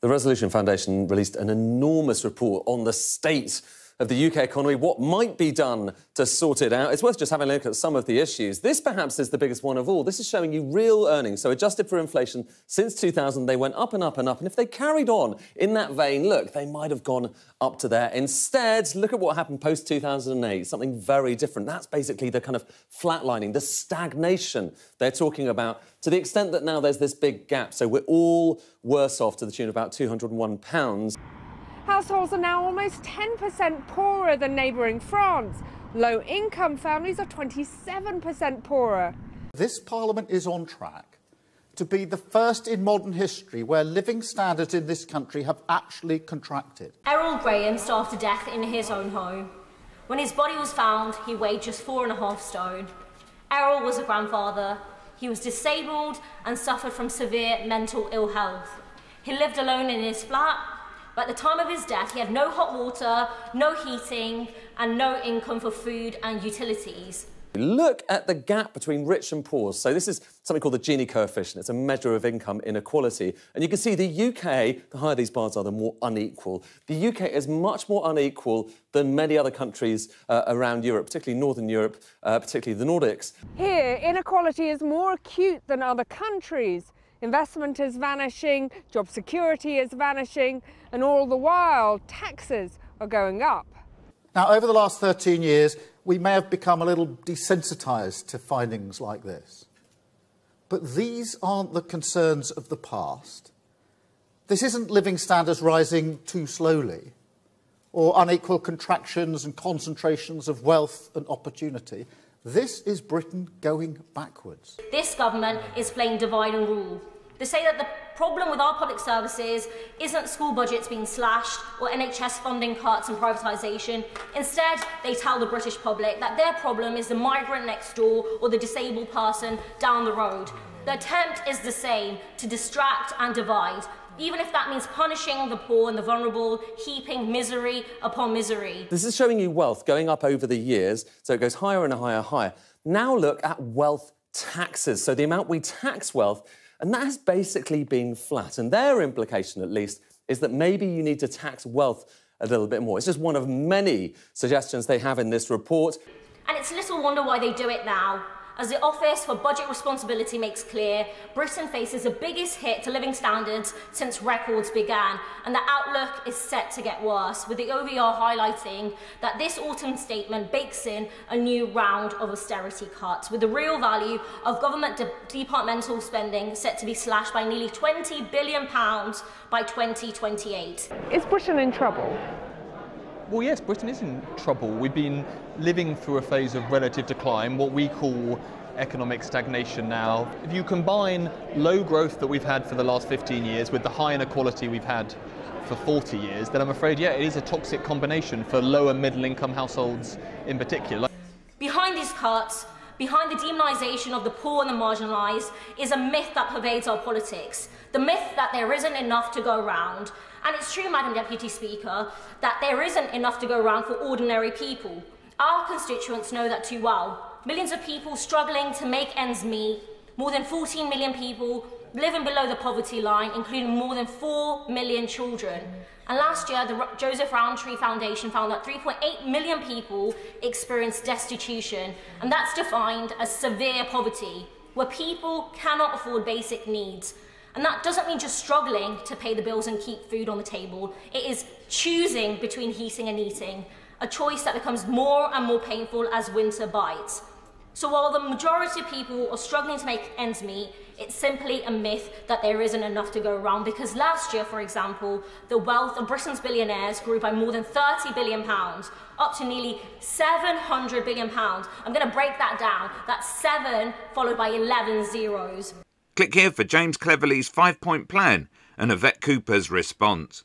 The Resolution Foundation released an enormous report on the state of the UK economy, what might be done to sort it out. It's worth just having a look at some of the issues. This perhaps is the biggest one of all. This is showing you real earnings. So, adjusted for inflation, since 2000, they went up and up and up. And if they carried on in that vein, look, they might have gone up to there. Instead, look at what happened post 2008, something very different. That's basically the kind of flatlining, the stagnation they're talking about, to the extent that now there's this big gap. So, we're all worse off to the tune of about £201. Households are now almost 10% poorer than neighbouring France. Low income families are 27% poorer. This Parliament is on track to be the first in modern history where living standards in this country have actually contracted. Errol Graham starved to death in his own home. When his body was found, he weighed just four and a half stone. Errol was a grandfather. He was disabled and suffered from severe mental ill health. He lived alone in his flat but at the time of his death, he had no hot water, no heating, and no income for food and utilities. Look at the gap between rich and poor. So this is something called the Gini coefficient. It's a measure of income inequality. And you can see the UK, the higher these bars are, the more unequal. The UK is much more unequal than many other countries uh, around Europe, particularly Northern Europe, uh, particularly the Nordics. Here, inequality is more acute than other countries. Investment is vanishing, job security is vanishing, and all the while, taxes are going up. Now, over the last 13 years, we may have become a little desensitised to findings like this. But these aren't the concerns of the past. This isn't living standards rising too slowly, or unequal contractions and concentrations of wealth and opportunity. This is Britain going backwards. This government is playing divide and rule. They say that the problem with our public services isn't school budgets being slashed or NHS funding cuts and privatisation. Instead, they tell the British public that their problem is the migrant next door or the disabled person down the road. The attempt is the same to distract and divide, even if that means punishing the poor and the vulnerable, heaping misery upon misery. This is showing you wealth going up over the years, so it goes higher and higher, higher. Now look at wealth taxes, so the amount we tax wealth, and that has basically been flat. And their implication, at least, is that maybe you need to tax wealth a little bit more. It's just one of many suggestions they have in this report. And it's little wonder why they do it now. As the Office for Budget Responsibility makes clear, Britain faces the biggest hit to living standards since records began, and the outlook is set to get worse, with the OBR highlighting that this autumn statement bakes in a new round of austerity cuts, with the real value of government de departmental spending set to be slashed by nearly £20 billion by 2028. Is Britain in trouble? Well, yes, Britain is in trouble. We've been living through a phase of relative decline, what we call economic stagnation now. If you combine low growth that we've had for the last 15 years with the high inequality we've had for 40 years, then I'm afraid, yeah, it is a toxic combination for lower middle income households in particular. Behind these cuts, behind the demonisation of the poor and the marginalised, is a myth that pervades our politics. The myth that there isn't enough to go around, and it's true, Madam Deputy Speaker, that there isn't enough to go around for ordinary people. Our constituents know that too well. Millions of people struggling to make ends meet, more than 14 million people living below the poverty line, including more than 4 million children. And last year, the Joseph Rowntree Foundation found that 3.8 million people experienced destitution, and that's defined as severe poverty, where people cannot afford basic needs. And that doesn't mean just struggling to pay the bills and keep food on the table. It is choosing between heating and eating, a choice that becomes more and more painful as winter bites. So while the majority of people are struggling to make ends meet, it's simply a myth that there isn't enough to go around because last year, for example, the wealth of Britain's billionaires grew by more than 30 billion pounds, up to nearly 700 billion pounds. I'm going to break that down. That's 7 followed by 11 zeros. Click here for James Cleverly's five point plan and Yvette Cooper's response.